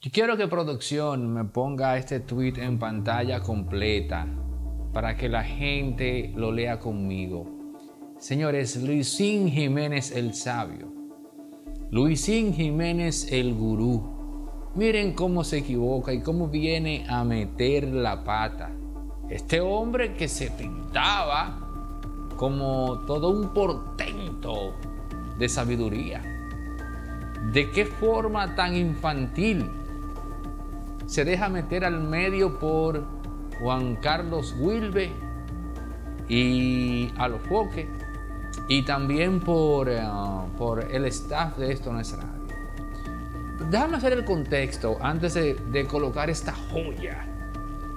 Yo quiero que producción me ponga este tweet en pantalla completa para que la gente lo lea conmigo. Señores, Luisín Jiménez el sabio. Luisín Jiménez el gurú. Miren cómo se equivoca y cómo viene a meter la pata. Este hombre que se pintaba como todo un portento de sabiduría. ¿De qué forma tan infantil se deja meter al medio por Juan Carlos Wilbe y Alofoque y también por, eh, por el staff de Esto No es Radio? Déjame hacer el contexto antes de, de colocar esta joya,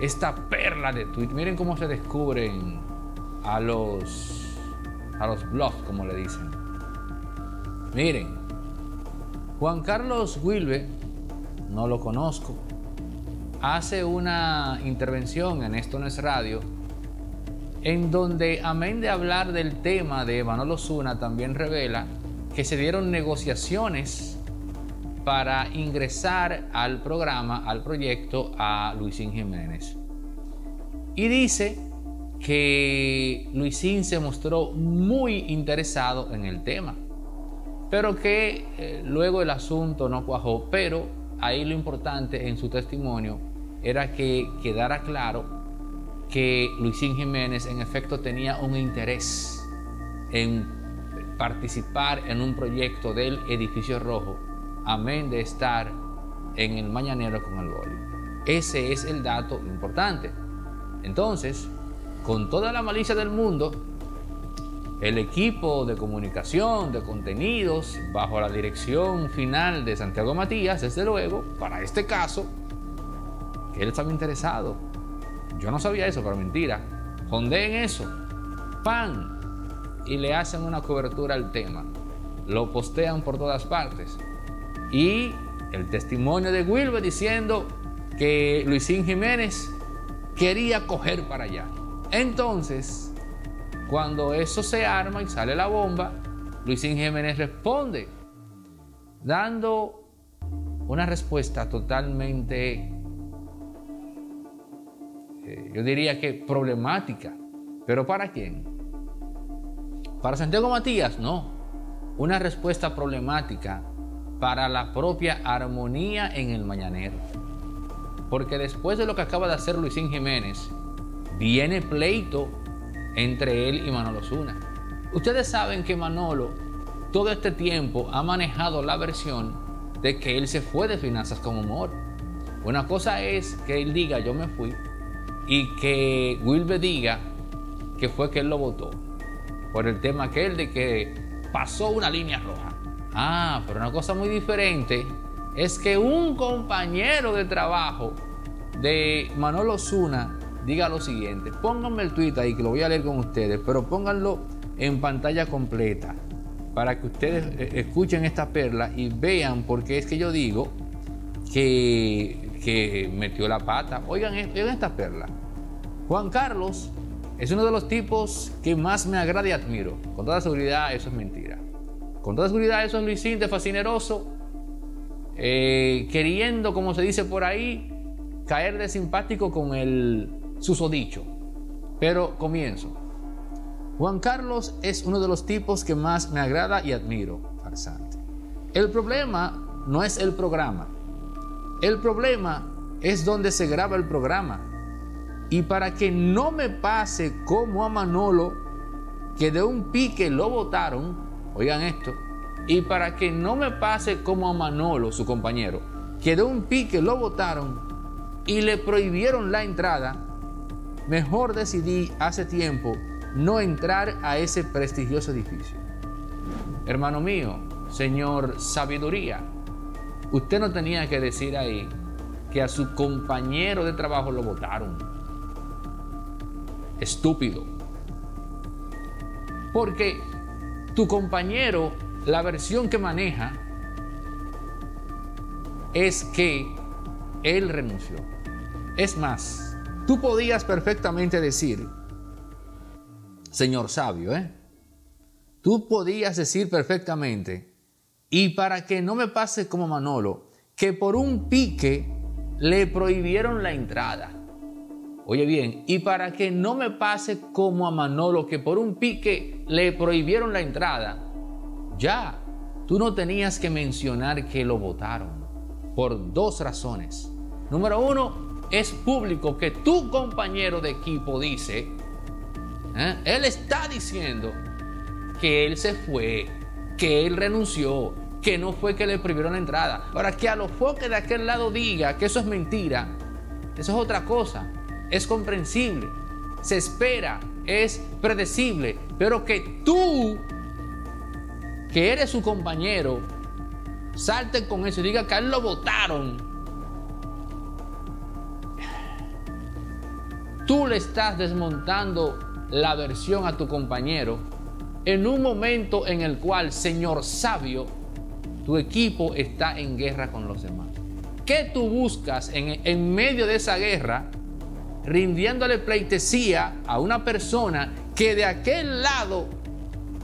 esta perla de tweet. Miren cómo se descubren a los, a los blogs, como le dicen. Miren, Juan Carlos Wilbe, no lo conozco, hace una intervención en Esto No es Radio, en donde, amén de hablar del tema de Manolo Zuna, también revela que se dieron negociaciones para ingresar al programa, al proyecto, a Luisín Jiménez. Y dice que Luisín se mostró muy interesado en el tema, pero que eh, luego el asunto no cuajó, pero ahí lo importante en su testimonio era que quedara claro que Luisín Jiménez en efecto tenía un interés en participar en un proyecto del edificio rojo, amén de estar en el mañanero con el boli. Ese es el dato importante. Entonces, con toda la malicia del mundo, el equipo de comunicación, de contenidos, bajo la dirección final de Santiago Matías, desde luego, para este caso, él estaba interesado. Yo no sabía eso, pero mentira. en eso. ¡Pan! Y le hacen una cobertura al tema. Lo postean por todas partes. Y el testimonio de Wilber diciendo que Luisín Jiménez quería coger para allá. Entonces, cuando eso se arma y sale la bomba, Luisín Jiménez responde, dando una respuesta totalmente, eh, yo diría que problemática. ¿Pero para quién? Para Santiago Matías, no. Una respuesta problemática para la propia armonía en el mañanero. Porque después de lo que acaba de hacer Luisín Jiménez, viene pleito entre él y Manolo Zuna. Ustedes saben que Manolo todo este tiempo ha manejado la versión de que él se fue de finanzas con humor. Una cosa es que él diga yo me fui y que Wilber diga que fue que él lo votó por el tema aquel de que pasó una línea roja. Ah, pero una cosa muy diferente es que un compañero de trabajo de Manolo Zuna diga lo siguiente. Pónganme el tweet ahí que lo voy a leer con ustedes, pero pónganlo en pantalla completa para que ustedes eh, escuchen esta perla y vean por qué es que yo digo que, metió la pata. Oigan, oigan esta perla. Juan Carlos es uno de los tipos que más me agrada y admiro. Con toda seguridad eso es mentira. Con toda seguridad eso es Luisín de fascineroso, eh, queriendo, como se dice por ahí, caer de simpático con el susodicho. Pero comienzo. Juan Carlos es uno de los tipos que más me agrada y admiro, farsante. El problema no es el programa. El problema es donde se graba el programa. Y para que no me pase como a Manolo, que de un pique lo votaron, oigan esto, y para que no me pase como a Manolo, su compañero, que de un pique lo votaron y le prohibieron la entrada, mejor decidí hace tiempo no entrar a ese prestigioso edificio. Hermano mío, señor sabiduría, usted no tenía que decir ahí que a su compañero de trabajo lo votaron. Estúpido. Porque tu compañero, la versión que maneja es que él renunció. Es más, Tú podías perfectamente decir, Señor sabio, ¿eh? Tú podías decir perfectamente, y para que no me pase como Manolo, que por un pique le prohibieron la entrada. Oye bien, y para que no me pase como a Manolo, que por un pique le prohibieron la entrada, ya, tú no tenías que mencionar que lo votaron, por dos razones. Número uno, es público que tu compañero de equipo dice, ¿eh? él está diciendo que él se fue, que él renunció, que no fue que le prohibieron la entrada. Ahora, que a los foques de aquel lado diga que eso es mentira, eso es otra cosa. Es comprensible, se espera, es predecible, pero que tú, que eres su compañero, salte con eso y diga que a él lo votaron. Tú le estás desmontando la versión a tu compañero en un momento en el cual, Señor sabio, tu equipo está en guerra con los demás. ¿Qué tú buscas en, medio de esa guerra? Rindiéndole pleitesía a una persona que de aquel lado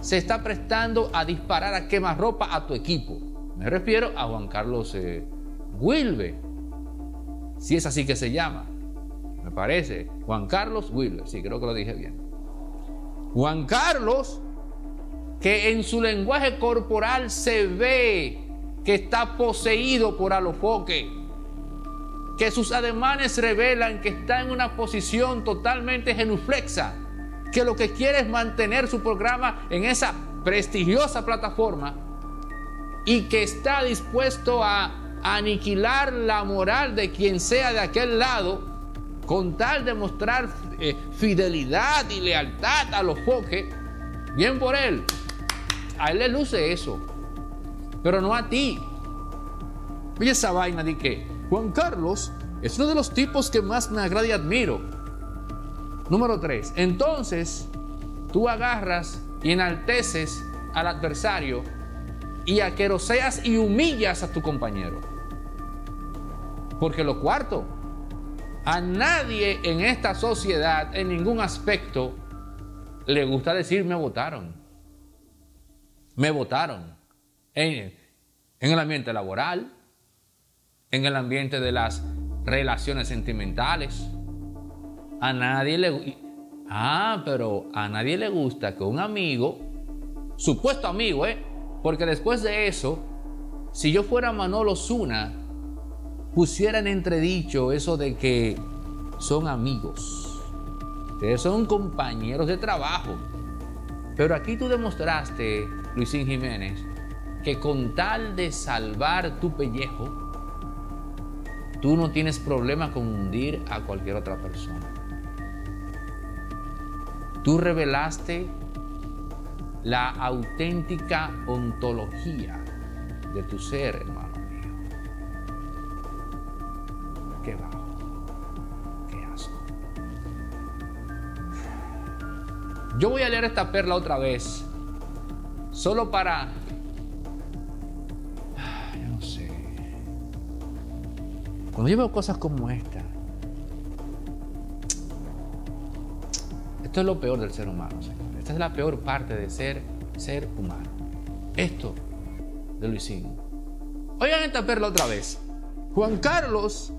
se está prestando a disparar a quemarropa a tu equipo. Me refiero a Juan Carlos eh, Wilbe, si es así que se llama. Me parece. Juan Carlos Wilbe, sí, creo que lo dije bien. Juan Carlos que en su lenguaje corporal se ve que está poseído por alofoque, que sus ademanes revelan que está en una posición totalmente genuflexa, que lo que quiere es mantener su programa en esa prestigiosa plataforma y que está dispuesto a aniquilar la moral de quien sea de aquel lado con tal de mostrar eh, fidelidad y lealtad a los foques, bien por él, a él le luce eso, pero no a ti. Oye esa vaina de que Juan Carlos es uno de los tipos que más me agrada y admiro. Número 3. Entonces, tú agarras y enalteces al adversario y aqueroseas y humillas a tu compañero. Porque lo cuarto, a nadie en esta sociedad, en ningún aspecto, le gusta decir me votaron me votaron en, el ambiente laboral, en el ambiente de las relaciones sentimentales. A nadie le Ah, pero a nadie le gusta que un amigo, supuesto amigo, ¿eh? Porque después de eso, si yo fuera Manolo Zuna, pusiera en entredicho eso de que son amigos. Ustedes son compañeros de trabajo. Pero aquí tú demostraste Luisín Jiménez, que con tal de salvar tu pellejo, tú no tienes problema con hundir a cualquier otra persona. Tú revelaste la auténtica ontología de tu ser, Qué bajo, qué asco. Yo voy a leer esta perla otra vez solo para... Yo no sé. Cuando yo veo cosas como esta, esto es lo peor del ser humano, señor. Esta es la peor parte de ser ser humano. Esto de Luisín. Oigan esta perla otra vez. Juan Carlos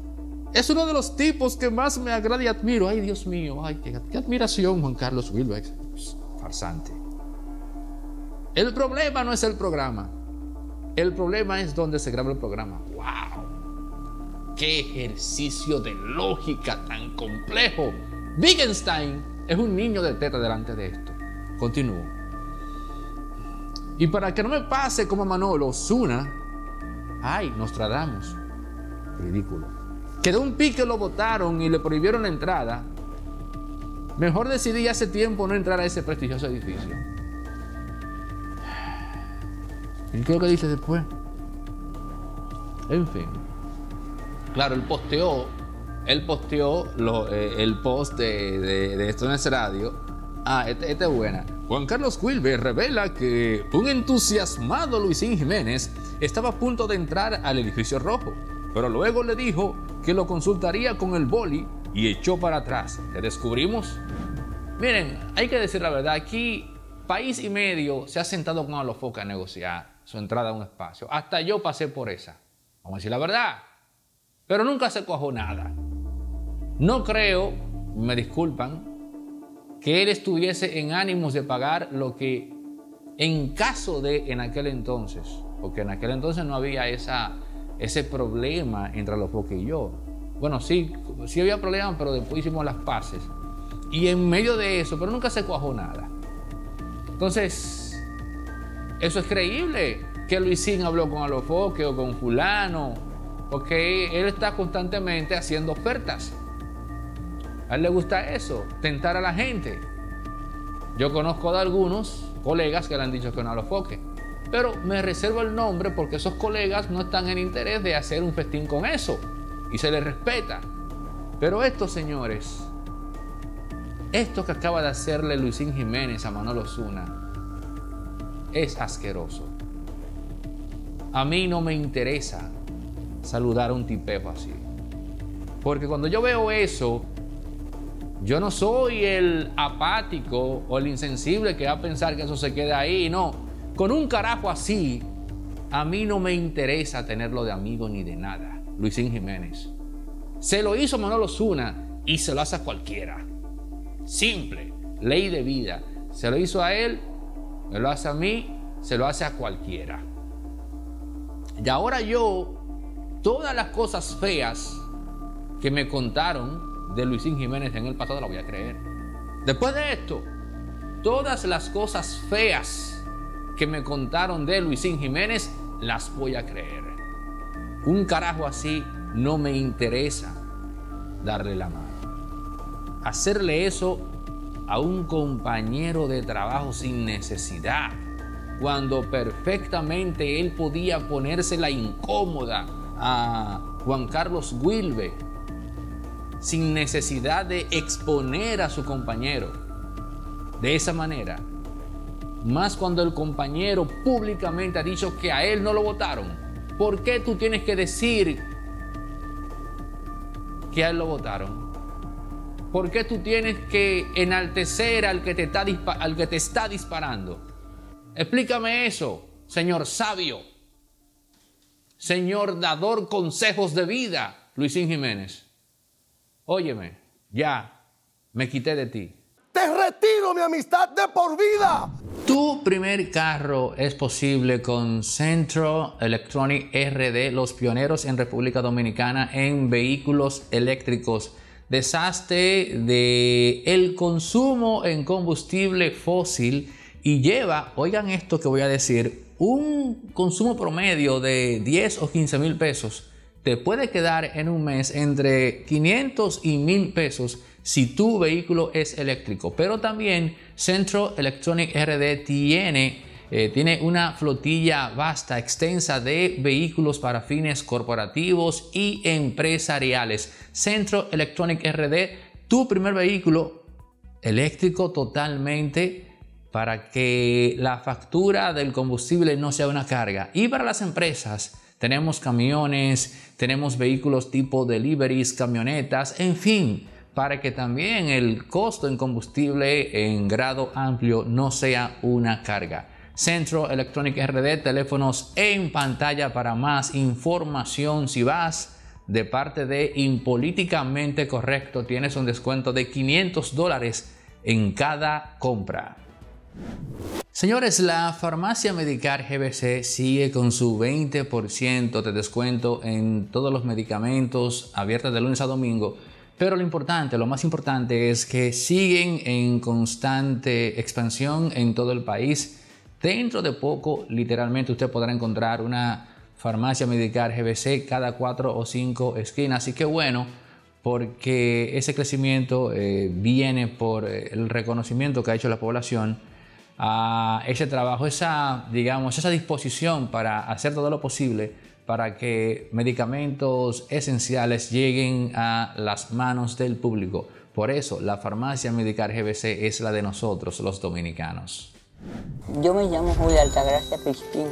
es uno de los tipos que más me agrada y admiro. Ay, Dios mío, ay, qué, admiración, Juan Carlos Wilbeck. Farsante. El problema no es el programa. El problema es donde se graba el programa. ¡Wow! ¡Qué ejercicio de lógica tan complejo! Wittgenstein es un niño de teta delante de esto. Continúo. Y para que no me pase como Manolo, Zuna, ay, Nostradamus, ridículo. Que de un pique lo votaron y le prohibieron la entrada. Mejor decidí hace tiempo no entrar a ese prestigioso edificio. ¿Y qué es lo que dice después? En fin. Claro, él posteó, posteó eh, el post de, esto en ese radio. Ah, esta este es buena. Juan Carlos Quilbe revela que un entusiasmado Luisín Jiménez estaba a punto de entrar al edificio rojo, pero luego le dijo que lo consultaría con el boli y echó para atrás. ¿Te descubrimos? Miren, hay que decir la verdad, aquí país y medio se ha sentado con Alofoca a negociar su entrada a un espacio. Hasta yo pasé por esa. Vamos a decir la verdad. Pero nunca se cuajó nada. No creo, me disculpan, que él estuviese en ánimos de pagar lo que en caso de en aquel entonces, porque en aquel entonces no había esa, ese problema entre los Foque y yo. Bueno, sí, sí había problemas, pero después hicimos las paces. Y en medio de eso, pero nunca se cuajó nada. Entonces, eso es creíble que Luisín habló con Alofoque o con fulano, porque él está constantemente haciendo ofertas. A él le gusta eso, tentar a la gente. Yo conozco de algunos colegas que le han dicho que no Alofoque, pero me reservo el nombre porque esos colegas no están en interés de hacer un festín con eso y se les respeta. Pero estos señores esto que acaba de hacerle Luisín Jiménez a Manolo Zuna es asqueroso. A mí no me interesa saludar a un tipejo así. Porque cuando yo veo eso, yo no soy el apático o el insensible que va a pensar que eso se queda ahí. No, con un carajo así, a mí no me interesa tenerlo de amigo ni de nada. Luisín Jiménez. Se lo hizo Manolo Zuna y se lo hace a cualquiera. Simple, ley de vida. Se lo hizo a él, me lo hace a mí, se lo hace a cualquiera. Y ahora yo, todas las cosas feas que me contaron de Luisín Jiménez en el pasado las voy a creer. Después de esto, todas las cosas feas que me contaron de Luisín Jiménez las voy a creer. Un carajo así no me interesa darle la mano hacerle eso a un compañero de trabajo sin necesidad, cuando perfectamente él podía ponérsela incómoda a Juan Carlos Wilbe, sin necesidad de exponer a su compañero. De esa manera, más cuando el compañero públicamente ha dicho que a él no lo votaron, ¿por qué tú tienes que decir que a él lo votaron? ¿Por qué tú tienes que enaltecer al que te está, disparando? Explícame eso, señor sabio, señor dador consejos de vida, Luisín Jiménez. Óyeme, ya, me quité de ti. Te retiro mi amistad de por vida. Tu primer carro es posible con Centro Electronic RD, los pioneros en República Dominicana en vehículos eléctricos. Desastre de el consumo en combustible fósil y lleva, oigan esto que voy a decir, un consumo promedio de 10 o 15 mil pesos. Te puede quedar en un mes entre 500 y 1000 pesos si tu vehículo es eléctrico. Pero también Centro Electronic RD tiene eh, tiene una flotilla vasta, extensa de vehículos para fines corporativos y empresariales. Centro Electronic RD, tu primer vehículo eléctrico totalmente para que la factura del combustible no sea una carga. Y para las empresas, tenemos camiones, tenemos vehículos tipo deliveries, camionetas, en fin, para que también el costo en combustible en grado amplio no sea una carga. Centro Electronic RD, teléfonos en pantalla para más información. Si vas de parte de Impolíticamente Correcto, tienes un descuento de 500 dólares en cada compra. Señores, la farmacia Medicar GBC sigue con su 20% de descuento en todos los medicamentos abiertos de lunes a domingo. Pero lo importante, lo más importante es que siguen en constante expansión en todo el país Dentro de poco, literalmente, usted podrá encontrar una farmacia medical GBC cada cuatro o cinco esquinas. Así que bueno, porque ese crecimiento eh, viene por eh, el reconocimiento que ha hecho la población a ese trabajo, esa, digamos, esa disposición para hacer todo lo posible para que medicamentos esenciales lleguen a las manos del público. Por eso, la farmacia medical GBC es la de nosotros, los dominicanos. Yo me llamo Julia Altagracia Cristín.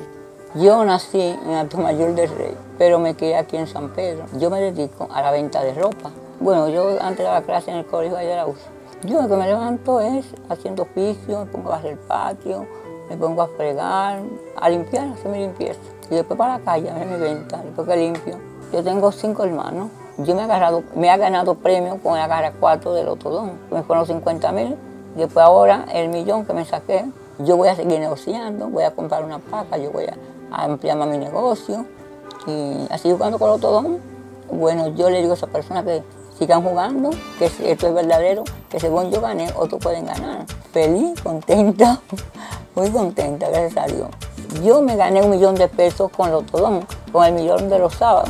Yo nací en Alto Mayor del Rey, pero me quedé aquí en San Pedro. Yo me dedico a la venta de ropa. Bueno, yo antes de la clase en el colegio de USA. Yo lo que me levanto es haciendo oficio, me pongo a hacer patio, me pongo a fregar, a limpiar, a hacer mi limpieza. Y después para la calle, a ver mi venta, después que limpio. Yo tengo cinco hermanos. Yo me he, agarrado, me he ganado premios con el agarra 4 del Otodón. Me fueron 50 mil. Después ahora el millón que me saqué, yo voy a seguir negociando, voy a comprar una paca, yo voy a, ampliar más mi negocio. Y así jugando con el Otodón, bueno, yo le digo a esa persona que sigan jugando, que esto es verdadero, que según yo gané, otros pueden ganar. Feliz, contenta, muy contenta, gracias a Dios. Yo me gané un millón de pesos con el Otodón, con el millón de los sábados.